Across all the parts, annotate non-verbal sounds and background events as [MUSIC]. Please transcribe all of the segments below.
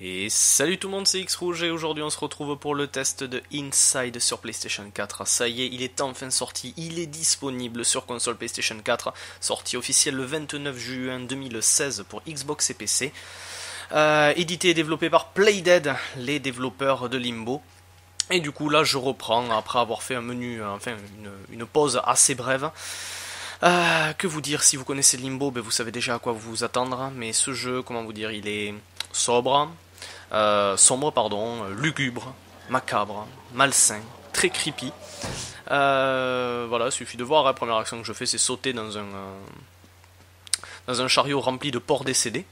Et salut tout le monde, c'est X Rouge et aujourd'hui on se retrouve pour le test de Inside sur PlayStation 4. Ça y est, il est enfin sorti, il est disponible sur console PlayStation 4, sorti officiel le 29 juin 2016 pour Xbox et PC. Euh, édité et développé par Playdead, les développeurs de Limbo. Et du coup là je reprends après avoir fait un menu, enfin une, pause assez brève. Euh, que vous dire, si vous connaissez Limbo, ben vous savez déjà à quoi vous attendre, mais ce jeu, comment vous dire, il est sobre, euh, sombre, pardon, lugubre, macabre, malsain, très creepy. Euh, voilà, il suffit de voir, la première action que je fais, c'est sauter dans un, euh, chariot rempli de porcs décédés.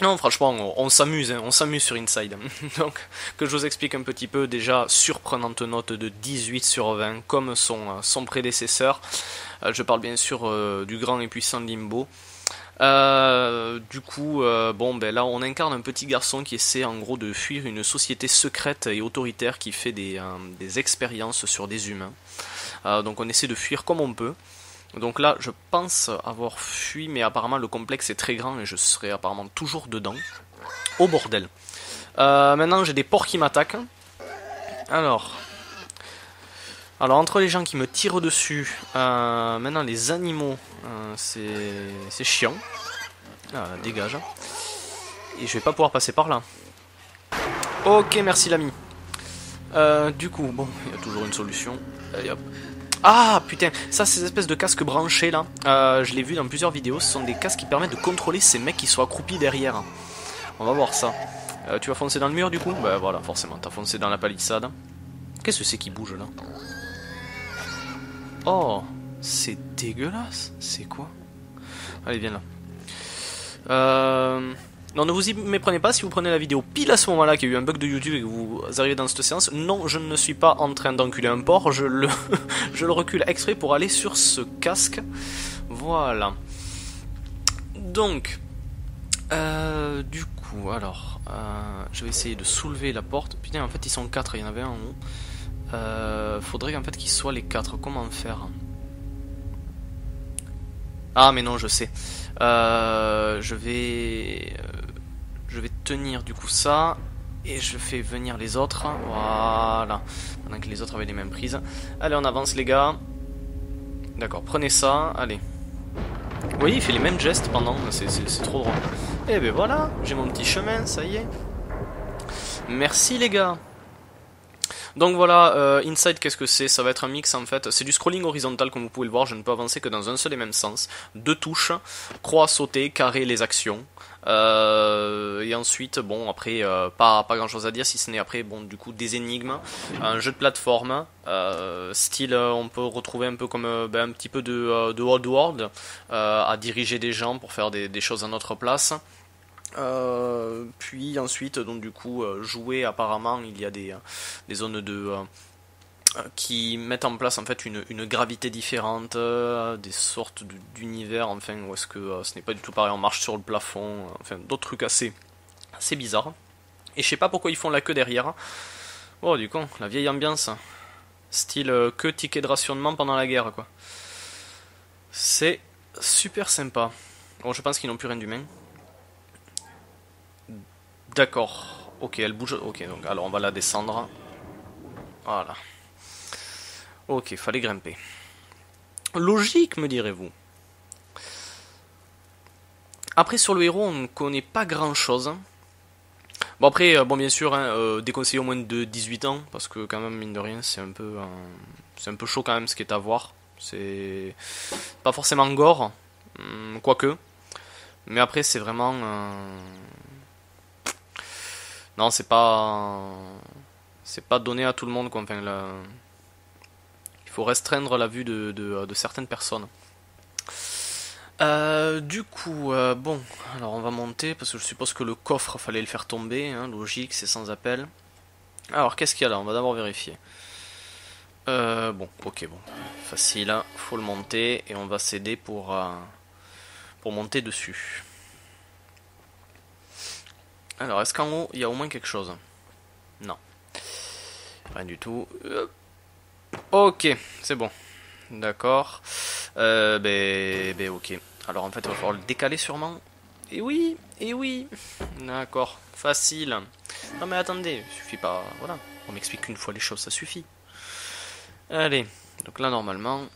Non, franchement, on, s'amuse, hein, on s'amuse sur Inside. [LAUGHS] Donc, que je vous explique un petit peu, déjà, surprenante note de 18 sur 20, comme son prédécesseur. je parle bien sûr du grand et puissant Limbo. Euh, du coup, euh, bon, ben là, on incarne un petit garçon qui essaie en gros de fuir une société secrète et autoritaire qui fait des, euh, des expériences sur des humains. donc, on essaie de fuir comme on peut. Donc là, je pense avoir fui, mais apparemment le complexe est très grand et je serai apparemment toujours dedans. Au bordel. maintenant, j'ai des porcs qui m'attaquent. Alors, alors entre les gens qui me tirent dessus, euh, maintenant les animaux, euh, c'est chiant. Ah, dégage. Et je vais pas pouvoir passer par là. Ok, merci l'ami. Euh, du coup, bon, il y a toujours une solution. Ah putain, ça ces espèces de casques branchés là, je l'ai vu dans plusieurs vidéos, ce sont des casques qui permettent de contrôler ces mecs qui sont accroupis derrière. On va voir ça. tu vas foncer dans le mur du coup? Bah voilà, forcément, t'as foncé dans la palissade. Qu'est-ce que c'est qui bouge là? Oh, c'est dégueulasse. C'est quoi? Allez, viens là. Euh... Non, ne vous y méprenez pas si vous prenez la vidéo pile à ce moment-là qu'il y a eu un bug de YouTube et que vous arrivez dans cette séance. Non, je ne suis pas en train d'enculer un porc, je le, [LAUGHS] je le recule exprès pour aller sur ce casque. Voilà. Donc, euh, du coup, alors, euh, je vais essayer de soulever la porte. Putain, en fait, ils sont quatre, il y en avait un en haut. Euh, faudrait en fait qu'ils soient les quatre. Comment faire? Ah mais non, je sais. Euh, je vais, euh, je vais tenir du coup ça et je fais venir les autres. Voilà. Pendant que les autres avaient les mêmes prises. Allez, on avance les gars. D'accord, prenez ça. Allez. Vous voyez, il fait les mêmes gestes pendant. C'est trop drôle. Et eh ben voilà, j'ai mon petit chemin, ça y est. Merci les gars. Donc voilà, euh, Inside, qu'est-ce que c'est? Ça va être un mix en fait. C'est du scrolling horizontal comme vous pouvez le voir. Je ne peux avancer que dans un seul et même sens. Deux touches, croix, sauter, carré, les actions. Euh, et ensuite, bon, après, euh, pas, pas grand chose à dire si ce n'est après, bon, du coup, des énigmes, un jeu de plateforme, style, on peut retrouver un peu comme ben, un petit peu de, de Old World, à diriger des gens pour faire des, des choses à notre place. Euh, puis ensuite, donc du coup, euh, jouer apparemment, il y a des, euh, des zones de qui mettent en place en fait une, une gravité différente, des sortes d'univers, enfin, où est-ce que ce n'est pas du tout pareil, on marche sur le plafond, enfin, d'autres trucs assez, assez bizarres. Et je sais pas pourquoi ils font la queue derrière. Oh, du coup, la vieille ambiance. Style que ticket de rationnement pendant la guerre, quoi. C'est super sympa. Bon, je pense qu'ils n'ont plus rien d'humain. D'accord. Ok, elle bouge. Ok, donc alors on va la descendre. Voilà. Ok, fallait grimper. Logique, me direz-vous. Après, sur le héros, on ne connaît pas grand-chose. Bon, après, euh, bon, bien sûr, hein, euh, déconseillé au moins de 18 ans, parce que quand même, mine de rien, c'est un peu... c'est un peu chaud quand même ce qui est à voir. C'est pas forcément gore, hmm, quoique. Mais après, c'est vraiment... Non, c'est pas. C'est pas donné à tout le monde, quoi. Enfin, Il faut restreindre la vue de, de, certaines personnes. Euh, du coup, euh, bon, alors on va monter parce que je suppose que le coffre fallait le faire tomber, hein, logique, c'est sans appel. Alors qu'est-ce qu'il y a là? On va d'abord vérifier. Euh, bon, ok, bon. Facile, hein. faut le monter et on va s'aider pour, pour monter dessus. Alors, est-ce qu'en haut, il y a au moins quelque chose? Non. Rien du tout. Ok, c'est bon. D'accord. Euh, ben, ben, ok. Alors en fait, il va falloir le décaler sûrement. Et oui, et oui. D'accord, facile. Non mais attendez, il suffit pas. Voilà, on m'explique une fois les choses, ça suffit. Allez, donc là normalement,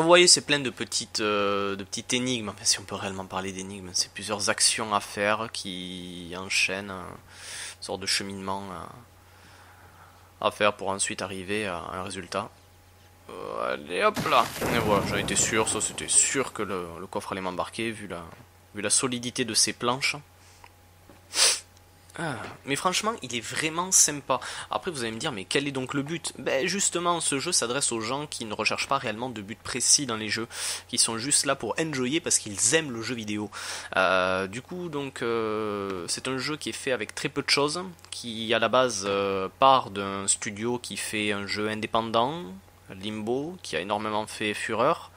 vous voyez, c'est plein de petites, euh, de petites énigmes. Si on peut réellement parler d'énigmes, c'est plusieurs actions à faire qui enchaînent une sorte de cheminement à, faire pour ensuite arriver à un résultat. Euh, allez, hop là. Et voilà, j'en étais sûr, ça c'était sûr que le, le coffre allait m'embarquer vu la, vu la solidité de ces planches. Ah, mais franchement, il est vraiment sympa. Après, vous allez me dire, mais quel est donc le but? Ben justement, ce jeu s'adresse aux gens qui ne recherchent pas réellement de but précis dans les jeux, qui sont juste là pour enjoyer parce qu'ils aiment le jeu vidéo. Euh, du coup, donc, euh, c'est un jeu qui est fait avec très peu de choses, qui à la base euh, part d'un studio qui fait un jeu indépendant, Limbo, qui a énormément fait fureur.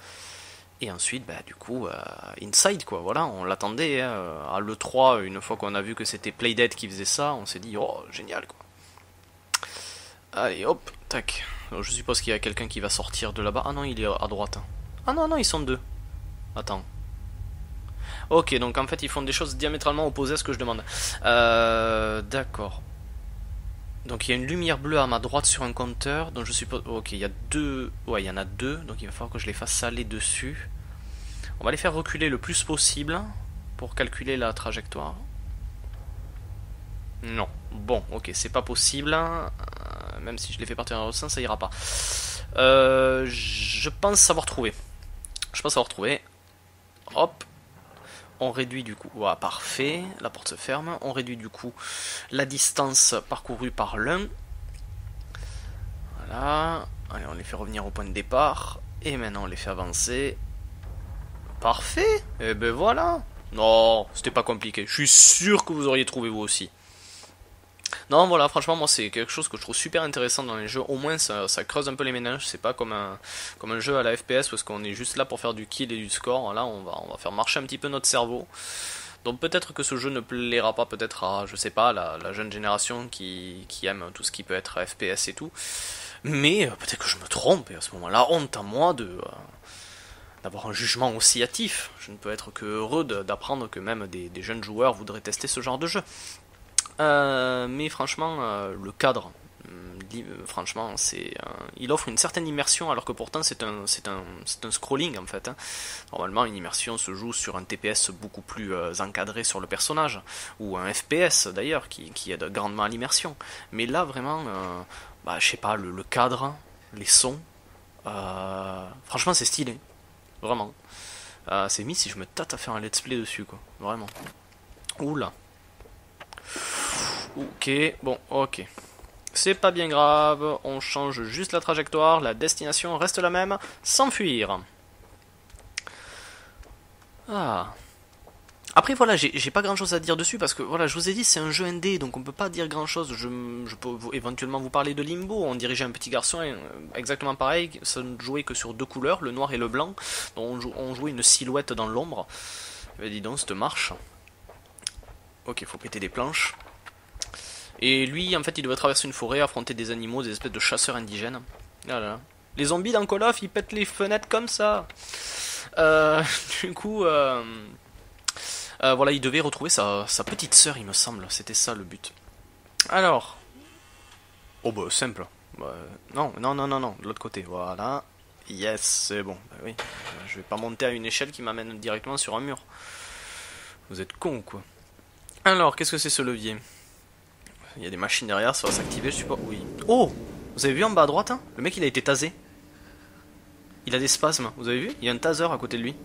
Et ensuite, bah, du coup, euh, Inside, quoi, voilà, on l'attendait. Hein, à l'E3, une fois qu'on a vu que c'était Playdead qui faisait ça, on s'est dit, oh, génial, quoi. Allez, hop, tac. je suppose qu'il y a quelqu'un qui va sortir de là-bas. Ah non, il est à droite. Ah non, non, ils sont deux. Attends. Ok, donc en fait, ils font des choses diamétralement opposées à ce que je demande. Euh, D'accord. Donc il y a une lumière bleue à ma droite sur un compteur, donc je suppose... Ok, il y a deux... Ouais, il y en a deux, donc il va falloir que je les fasse saler dessus. On va les faire reculer le plus possible pour calculer la trajectoire. Non. Bon, ok, c'est pas possible. Euh, même si je les fais partir dans l'autre sens, ça ira pas. Euh, je pense savoir trouver. Je pense savoir trouver. Hop, on réduit du coup, voilà, parfait, la porte se ferme, on réduit du coup la distance parcourue par l'un. Voilà, allez on les fait revenir au point de départ, et maintenant on les fait avancer. Parfait, et eh ben voilà. Non, c'était pas compliqué, je suis sûr que vous auriez trouvé vous aussi. Non, voilà, franchement, moi, c'est quelque chose que je trouve super intéressant dans les jeux. Au moins, ça, creuse un peu les ménages. C'est pas comme un, jeu à la FPS parce qu'on est juste là pour faire du kill et du score. Là, on va, faire marcher un petit peu notre cerveau. Donc peut-être que ce jeu ne plaira pas peut-être à, je sais pas, la, jeune génération qui, aime tout ce qui peut être FPS et tout. Mais euh, peut-être que je me trompe et à ce moment-là, honte à moi. Euh, d'avoir un jugement aussi hâtif. Je ne peux être que heureux d'apprendre que même des, jeunes joueurs voudraient tester ce genre de jeu. Euh, mais franchement, euh, le cadre, euh, franchement, c'est, il offre une certaine immersion alors que pourtant c'est un, c'est un, un scrolling en fait. Hein. Normalement, une immersion se joue sur un TPS beaucoup plus encadré sur le personnage ou un FPS d'ailleurs qui, aide grandement à l'immersion. Mais là, vraiment, bah, je sais pas, le, cadre, les sons, franchement, c'est stylé, vraiment. c'est mis si je me tâte à faire un let's play dessus, quoi, vraiment. Oula. Ok, bon, ok. C'est pas bien grave, on change juste la trajectoire, la destination reste la même, s'enfuir. Ah. Après voilà, j'ai pas grand chose à dire dessus parce que voilà, je vous ai dit c'est un jeu ND donc on peut pas dire grand chose. Je, peux éventuellement vous parler de Limbo, on dirigeait un petit garçon euh, exactement pareil, ça ne jouait que sur deux couleurs, le noir et le blanc, donc on, jouait une silhouette dans l'ombre. Eh dis donc, cette marche. Ok, faut péter des planches. Et lui, en fait, il devait traverser une forêt, affronter des animaux, des espèces de chasseurs indigènes. Les zombies dans Call of, ils pètent les fenêtres comme ça. Euh, [LAUGHS] du coup, euh, euh, voilà, il devait retrouver sa, petite sœur, il me semble. C'était ça le but. Alors. Oh bah, simple. Bah, non, non, non, non, non, de l'autre côté. Voilà. Yes, c'est bon. Bah oui. Je vais pas monter à une échelle qui m'amène directement sur un mur. Vous êtes con ou quoi Alors, qu'est-ce que c'est ce levier? Il y a des machines derrière, ça va s'activer, je sais pas. Oui. Oh Vous avez vu en bas à droite hein? Le mec il a été tasé. Il a des spasmes, vous avez vu? Il y a un taser à côté de lui.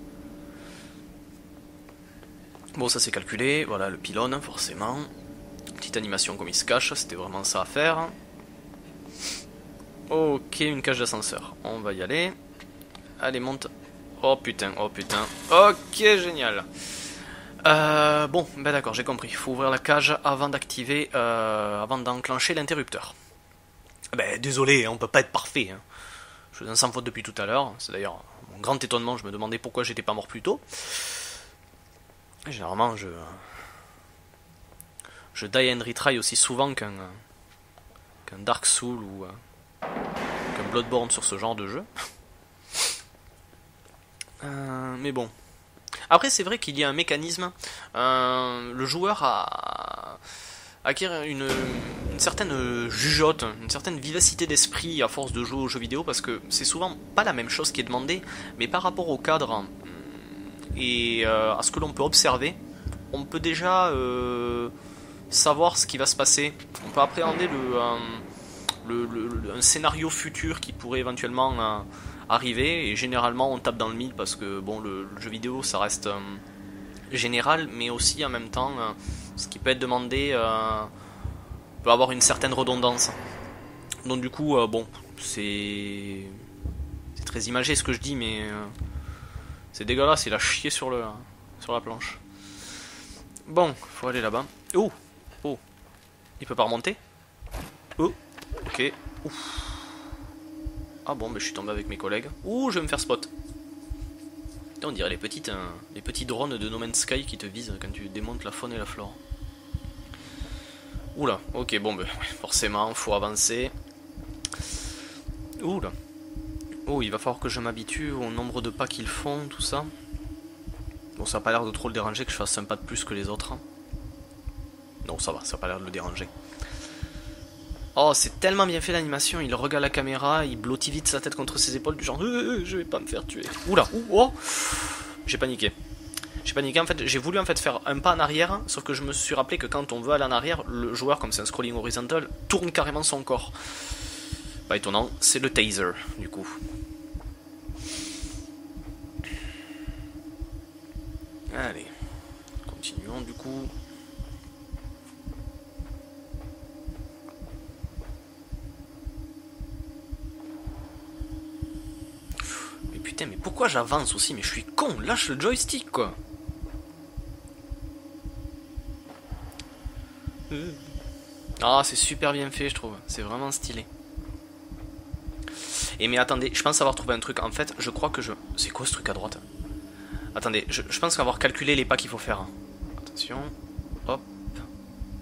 Bon, ça c'est calculé. Voilà le pylône, forcément. Petite animation comme il se cache, c'était vraiment ça à faire. Ok, une cage d'ascenseur. On va y aller. Allez, monte. Oh putain, oh putain. Ok, génial. Euh, bon, ben d'accord, j'ai compris. Il faut ouvrir la cage avant d'activer, euh, avant d'enclencher l'interrupteur. Ben désolé, on peut pas être parfait. Hein. Je suis sans faute depuis tout à l'heure. C'est d'ailleurs mon grand étonnement, je me demandais pourquoi j'étais pas mort plus tôt. généralement, je. Je die and retry aussi souvent qu'un. Dark Soul ou. qu'un Bloodborne sur ce genre de jeu. Euh, mais bon. Après, c'est vrai qu'il y a un mécanisme. Euh, le joueur acquiert une, certaine jugeote, une certaine vivacité d'esprit à force de jouer aux jeux vidéo parce que c'est souvent pas la même chose qui est demandée, mais par rapport au cadre hum, et euh, à ce que l'on peut observer, on peut déjà euh, savoir ce qui va se passer. On peut appréhender le, un scénario futur qui pourrait éventuellement arriver et généralement on tape dans le mille parce que bon le, jeu vidéo ça reste général mais aussi en même temps ce qui peut être demandé euh, peut avoir une certaine redondance. Donc du coup, euh, bon, c'est très imagé ce que je dis, mais euh, c'est dégueulasse. Il a chié sur le sur la planche. Bon, faut aller là-bas. Oh, oh, il peut pas remonter. Oh, ok. Ouf. Ah bon, mais je suis tombé avec mes collègues. Ouh, je vais me faire spot. On dirait les, petites, les petits drones de No Man's Sky qui te visent quand tu démontes la faune et la flore. Oula, ok, bon, ben, forcément, faut avancer. Oula. Oh, il va falloir que je m'habitue au nombre de pas qu'ils font, tout ça. Bon, ça a pas l'air de trop le déranger que je fasse un pas de plus que les autres. Non, ça va, ça a pas l'air de le déranger. Oh, c'est tellement bien fait l'animation, il regarde la caméra, il blottit vite sa tête contre ses épaules, du genre euh, euh, je vais pas me faire tuer. Oula, ouh, oh J'ai paniqué. J'ai paniqué en fait, j'ai voulu en fait faire un pas en arrière, sauf que je me suis rappelé que quand on veut aller en arrière, le joueur, comme c'est un scrolling horizontal, tourne carrément son corps. Pas étonnant, c'est le taser du coup. Allez, continuons du coup. Putain, mais pourquoi j'avance aussi? Mais je suis con, lâche le joystick quoi Ah, c'est super bien fait, je trouve. C'est vraiment stylé. Et mais attendez, je pense avoir trouvé un truc. En fait, je crois que je. C'est quoi ce truc à droite? Attendez, je, pense avoir calculé les pas qu'il faut faire. Attention. Hop.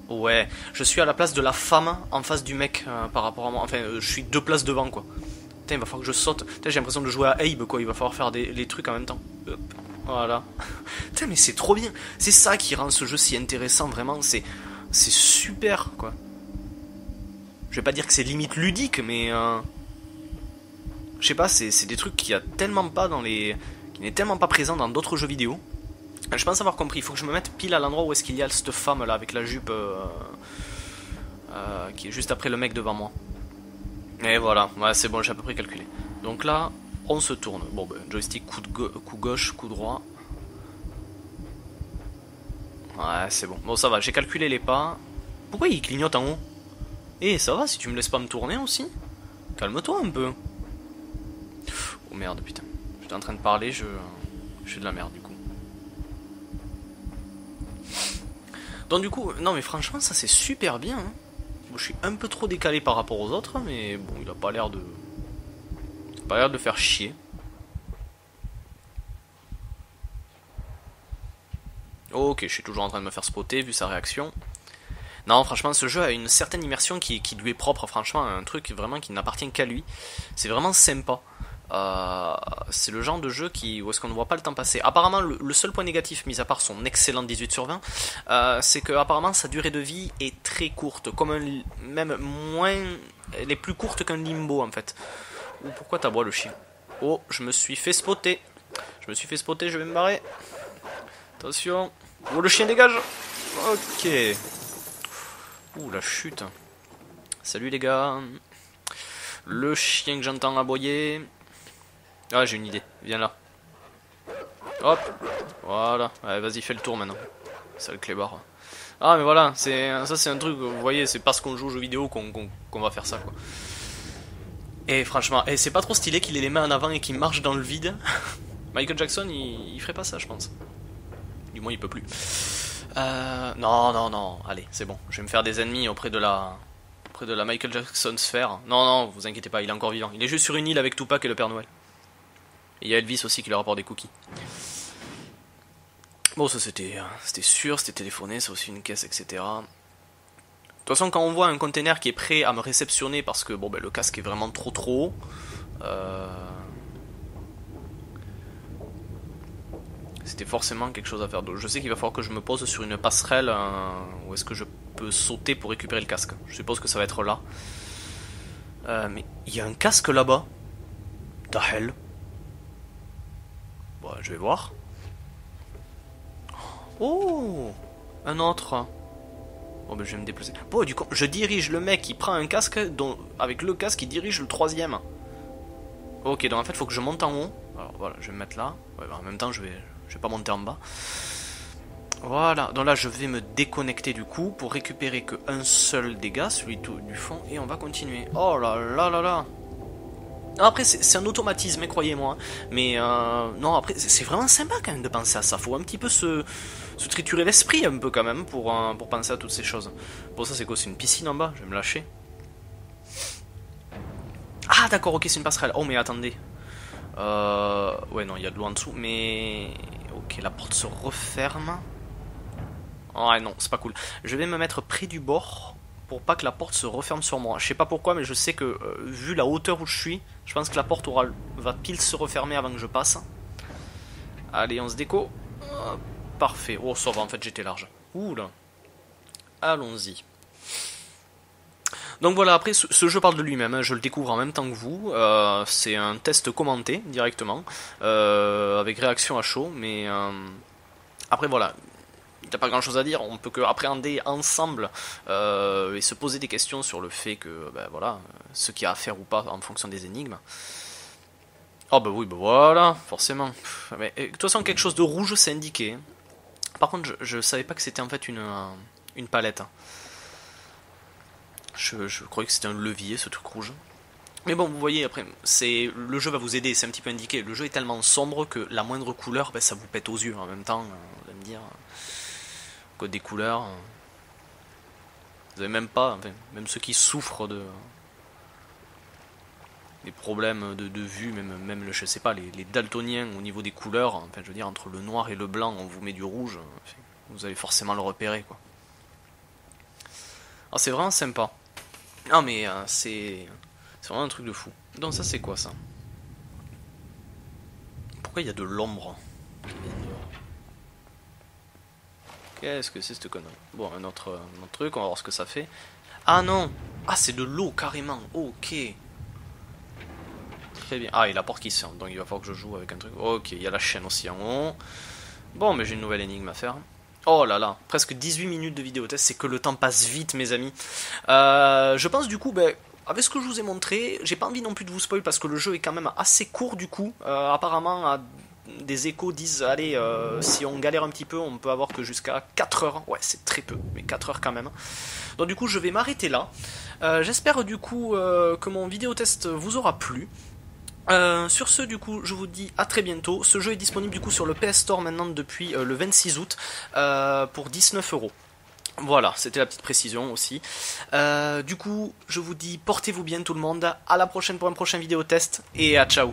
Ouais, je suis à la place de la femme en face du mec euh, par rapport à moi. Enfin, euh, je suis deux places devant quoi. Il va falloir que je saute. J'ai l'impression de jouer à Abe quoi. Il va falloir faire des, les trucs en même temps. Voilà. [LAUGHS] Putain, mais c'est trop bien. C'est ça qui rend ce jeu si intéressant vraiment. C'est c'est super quoi. Je vais pas dire que c'est limite ludique, mais euh, je sais pas, c'est des trucs qui a tellement pas dans les, qui n'est tellement pas présent dans d'autres jeux vidéo. Je pense avoir compris. Il faut que je me mette pile à l'endroit où est-ce qu'il y a cette femme là avec la jupe euh, euh, qui est juste après le mec devant moi. Et voilà, ouais, c'est bon, j'ai à peu près calculé. Donc là, on se tourne. Bon, ben, joystick coup, gauche, coup droit. Ouais, c'est bon. Bon, ça va, j'ai calculé les pas. Pourquoi il clignote en haut? Eh, ça va si tu me laisses pas me tourner aussi Calme-toi un peu. Oh merde, putain. J'étais en train de parler, je. Je suis de la merde du coup. Donc, du coup, non, mais franchement, ça c'est super bien. Hein. Je suis un peu trop décalé par rapport aux autres, mais bon, il a pas l'air de. Il a pas l'air de faire chier. Ok, je suis toujours en train de me faire spotter vu sa réaction. Non, franchement, ce jeu a une certaine immersion qui, lui est propre, franchement, un truc vraiment qui n'appartient qu'à lui. C'est vraiment sympa. Euh, c'est le genre de jeu qui, où est-ce qu'on ne voit pas le temps passer. Apparemment, le, seul point négatif, mis à part son excellent 18 sur 20, euh, c'est que apparemment sa durée de vie est très courte, comme un, même moins, elle est plus courte qu'un limbo en fait. Ou pourquoi t'aboies le chien? Oh, je me suis fait spotter. Je me suis fait spotter, je vais me barrer. Attention. Oh, le chien dégage Ok. Ouh, la chute. Salut les gars. Le chien que j'entends aboyer. Ah, j'ai une idée. Viens là. Hop. Voilà. Vas-y, fais le tour maintenant. Sale clébard. Ah, mais voilà. c'est Ça, c'est un truc, vous voyez, c'est parce qu'on joue aux jeux vidéo qu'on va faire ça, quoi. Et franchement, et c'est pas trop stylé qu'il ait les mains en avant et qu'il marche dans le vide. [LAUGHS] Michael Jackson, il, ferait pas ça, je pense. Du moins, il peut plus. Euh, non, non, non. Allez, c'est bon. Je vais me faire des ennemis auprès de la, Près de la Michael Jackson sphère. Non, non, vous inquiétez pas, il est encore vivant. Il est juste sur une île avec Tupac et le Père Noël. Et il y a Elvis aussi qui leur apporte des cookies. Bon, ça c'était c'était sûr, c'était téléphoné, c'est aussi une caisse, etc. De toute façon, quand on voit un container qui est prêt à me réceptionner parce que bon, ben, le casque est vraiment trop trop haut, euh, c'était forcément quelque chose à faire. Donc, je sais qu'il va falloir que je me pose sur une passerelle euh, où est-ce que je peux sauter pour récupérer le casque. Je suppose que ça va être là. Euh, mais il y a un casque là-bas. The hell. Je vais voir. Oh Un autre. Bon, ben je vais me déplacer. Bon, du coup, je dirige le mec qui prend un casque, avec le casque, il dirige le troisième. Ok, donc en fait, il faut que je monte en haut. Alors voilà, je vais me mettre là. Ben, en même temps, je vais, je vais pas monter en bas. Voilà, donc là je vais me déconnecter du coup pour récupérer que un seul dégât, celui du fond, et on va continuer. Oh là là là là après, c'est un automatisme, hein, croyez-moi. Mais euh, non, après, c'est vraiment sympa quand même de penser à ça. Faut un petit peu se, se triturer l'esprit un peu quand même pour, euh, penser à toutes ces choses. Bon, ça c'est quoi? C'est une piscine en bas? Je vais me lâcher. Ah, d'accord, ok, c'est une passerelle. Oh, mais attendez. Euh, ouais, non, il y a de l'eau en dessous. Mais. Ok, la porte se referme. Ouais, non, c'est pas cool. Je vais me mettre près du bord pour pas que la porte se referme sur moi. Je sais pas pourquoi, mais je sais que euh, vu la hauteur où je suis, je pense que la porte aura, va pile se refermer avant que je passe. Allez, on se déco. parfait. Oh, ça va, en fait, j'étais large. Ouh là. Allons-y. Donc voilà, après ce, jeu parle de lui-même, hein. je le découvre en même temps que vous, euh, c'est un test commenté directement, euh, avec réaction à chaud, mais après voilà, a pas grand chose à dire, on peut que appréhender ensemble euh, et se poser des questions sur le fait que, ben voilà, ce qu'il y a à faire ou pas en fonction des énigmes. Oh bah oui, bah voilà, forcément. Mais, de toute façon, quelque chose de rouge, c'est indiqué. Par contre, je, je savais pas que c'était en fait une, une palette. Je, je croyais que c'était un levier, ce truc rouge. Mais bon, vous voyez, après, c'est le jeu va vous aider, c'est un petit peu indiqué. Le jeu est tellement sombre que la moindre couleur, ben, ça vous pète aux yeux en même temps. Vous allez me dire, des couleurs. Vous avez même pas, même ceux qui souffrent de des problèmes de, vue, même, même le, je sais pas, les, daltoniens au niveau des couleurs, enfin je veux dire entre le noir et le blanc, on vous met du rouge, vous allez forcément le repérer quoi. Ah c'est vraiment sympa. Ah mais euh, c'est c'est vraiment un truc de fou. Donc ça c'est quoi ça? Pourquoi il y a de l'ombre? Qu'est-ce que c'est cette connerie? Bon, un autre, truc, on va voir ce que ça fait. Ah non Ah, c'est de l'eau, carrément. Ok. Très bien. Ah, et la porte qui se donc il va falloir que je joue avec un truc. Ok, il y a la chaîne aussi en haut. Bon, mais j'ai une nouvelle énigme à faire. Oh là là, presque 18 minutes de vidéo test, c'est que le temps passe vite, mes amis. Euh, je pense du coup, ben, avec ce que je vous ai montré, j'ai pas envie non plus de vous spoil parce que le jeu est quand même assez court du coup. Euh, apparemment, à des échos disent allez euh, si on galère un petit peu on peut avoir que jusqu'à 4 heures ouais c'est très peu mais 4 heures quand même donc du coup je vais m'arrêter là euh, j'espère du coup euh, que mon vidéo test vous aura plu sur ce, du coup, je vous dis à très bientôt. Ce jeu est disponible du coup sur le PS Store maintenant depuis le 26 août pour 19 euros. Voilà, c'était la petite précision aussi. du coup, je vous dis portez-vous bien tout le monde. À la prochaine pour un prochain vidéo test et à ciao.